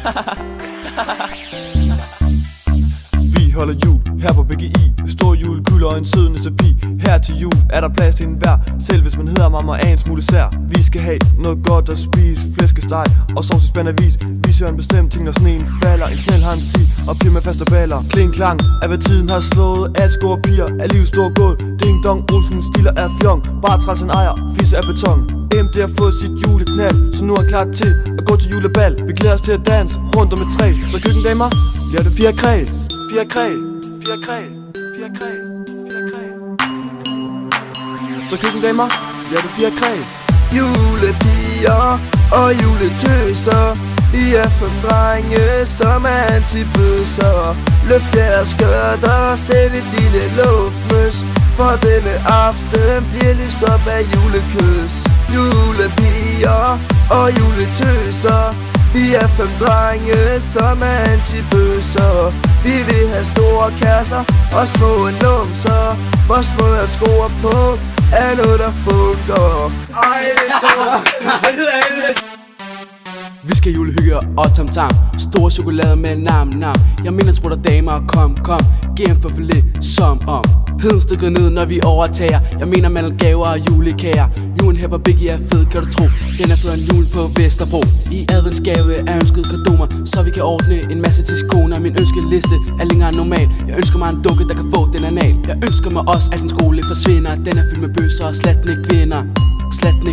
Vi holder jul her på BGI Stor julekulde og en sødende tapi Her til jul er der plads til en hver Selv hvis man hedder mamma er en smule sær. Vi skal have noget godt at spise. Flæskesteg og sovs i spandavis Vi ser en bestemt ting når sneen falder. En snæl har en sig og piger med faste baller. Kling klang af hvad tiden har slået. At score piger er liv stor gåd. Ding dong Olsen stiller er fjong. Bare træls han ejer fisse af beton. MD har fået sit juleknald Så nu er klar til at gå til julebal. Vi glæder os til at danse rundt om et træ. Så køkkendamer, bliver det fire kræ. Fire kræ, fire kræ, fire kræ, fire kræ. Så køkkendamer, bliver det fire kræ. Julepiger og juletøser. I er fem drenge som er antibøsser. Løft jeres skørter, sæt et lille luftmøs. For denne aften bliver lyst op af julekys. Julepiger og juletøser. Vi er fem drenge, som er antibøsser Vi vil have store kasser og små numser. Vores måde at score på er noget, der fungerer Ej, Vi skal julehygge og tam tam Stor chokolade med nam nam. Jeg mener spurgte damer, kom kom igen for for lidt som om. Heden stikker ned, når vi overtager. Jeg mener mandelgaver og julekager. Julen her på Biggie er fed, kan du tro. Den er før en jul på Vesterbro. I adventsgave er ønsket kondomer Så vi kan ordne en masse til koner Min ønskeliste er længere end normal. Jeg ønsker mig en dukke, der kan få den anal. Jeg ønsker mig også, at den skole forsvinder. Den er fyldt med bøsser og slatne kvinder. Slatne,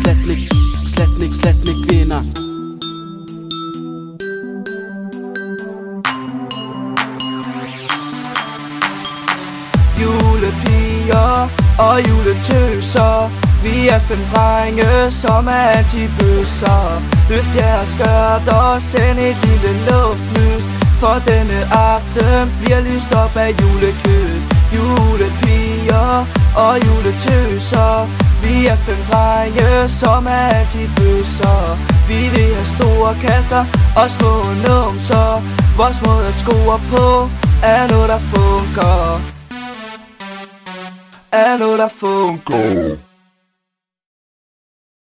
slatne, slatne, slatne kvinder. Og juletøser. Vi er fem drenge, som er antibøsser Løft jeres skørt og send et lille luftmys For denne aften bliver lyst op af julekød. Julepiger og juletøser. Vi er fem drenge, som er antibøsser Vi vil have store kasser og små numser. Vores måde at score på er noget, der fungerer er noget, der fungerer